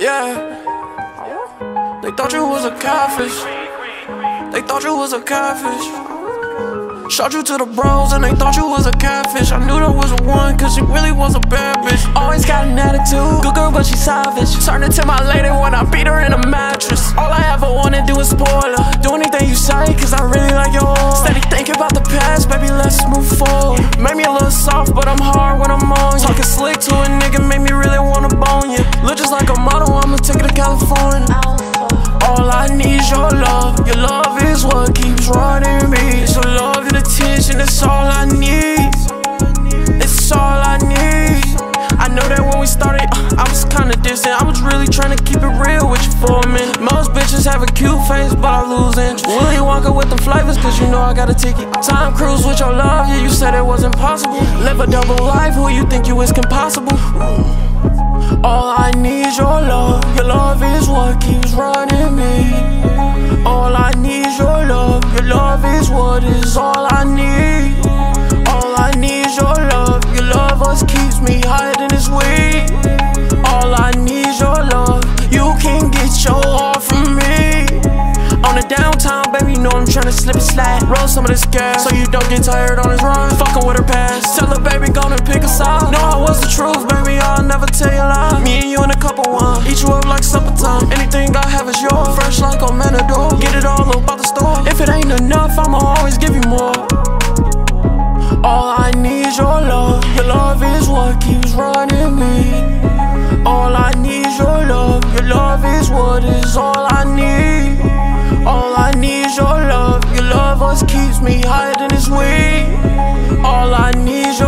Yeah. They thought you was a catfish. They thought you was a catfish. Shot you to the bros and they thought you was a catfish. I knew there was a one, cause she really was a bad bitch. Always got an attitude, good girl, but she savage. Turn into my lady when I beat her in a mattress. All I ever wanna do is spoil her. Do anything you say, cause I really like your Steady thinking about the past, baby, let's move forward. Made me a little soft, but I'm hard when I'm on. Talking slick to a All I need is your love. Your love is what keeps running me. It's your love and attention, that's all I need. It's all I need. I know that when we started, uh, I was kinda distant. I was really trying to keep it real with you for a minute. Most bitches have a cute face, but I lose interest. Willy Wonka with the flavors, cause you know I got a ticket. Time cruise with your love, yeah, you said it wasn't possible. Live a double life, who you think you is impossible? All I need is your love. Your love is what keeps running is all I need. All I need is your love. Your love us keeps me than this weed. All I need is your love. You can get your heart from me. On the downtown, baby, you know I'm tryna slip and slide. Roll some of this gas so you don't get tired on this run. Fuckin' with her past. Tell her, baby, gonna pick a side. Know I was the truth, baby, I'll never tell you lie. Me and you in a couple one. Eat you up like supper time. Anything I have is yours. Fresh like a Matador. Get it all up out the store. If it ain't enough, I'ma always give you more. All I need is your love. Your love is what keeps running me. All I need is your love. Your love is what is all I need. All I need is your love. Your love us keeps me hiding this week. All I need is your